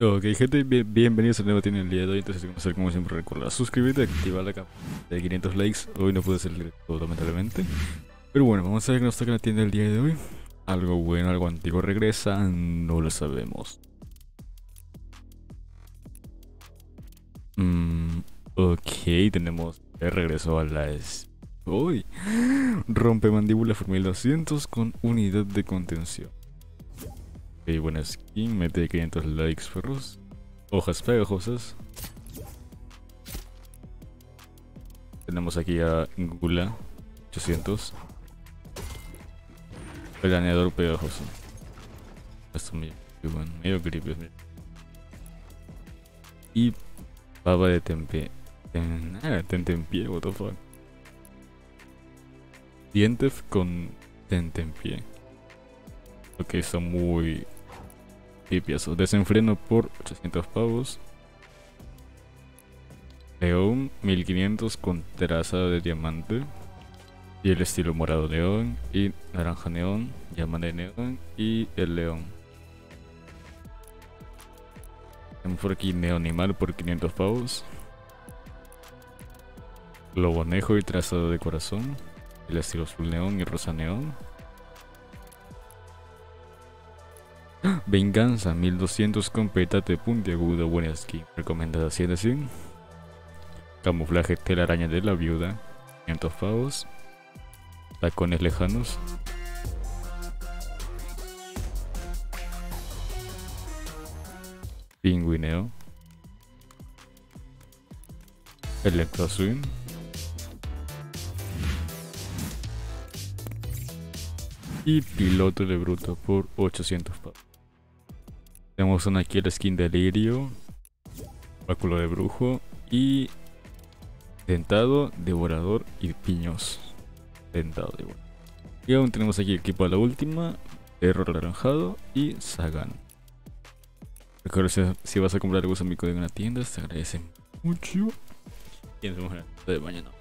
Ok, gente, bien- bienvenidos a nuevo tienda el día de hoy. Entonces, como siempre, recuerda suscribirte, activar la capa de 500 likes. Hoy no pude ser directo, lamentablemente. Pero bueno, vamos a ver qué nos toca en la tienda el día de hoy. Algo bueno, algo antiguo regresa, no lo sabemos. Mm, ok, tenemos el regreso a la. Uy, rompe mandíbula por 1200 con unidad de contención. Buena skin, mete 500 likes perros. Hojas pegajosas. Tenemos aquí a Gula, 800. Planeador pegajoso. Esto medio, bueno, Y pava de tempe. Ten, ah, tentempié, what the fuck. Dientes con tentempié. Ok, está muy creepy eso. Desenfreno por 800 pavos. León 1500 con traza de diamante. Y el estilo morado neón. Y naranja neón. Llama de neón. Y el león. Tenemos por aquí neonimal por 500 pavos. Globonejo y trazado de corazón. El estilo azul neón y rosa neón. Venganza 1200 con petate puntiagudo buena skin recomendada 100 de 100 Camuflaje telaraña de la viuda 500 pavos. Tacones lejanos. Pingüineo. Electro Swing Y piloto de bruto por 800 pavos tenemos una aquí la skin de Lirio, báculo de brujo y dentado, devorador y piños. Dentado, devorador. Y aún tenemos aquí equipo a la última, error anaranjado y Sagan. Recuerda si, vas a comprar algo usa mi código en la tienda, te agradece mucho. Y nos vemos en de mañana.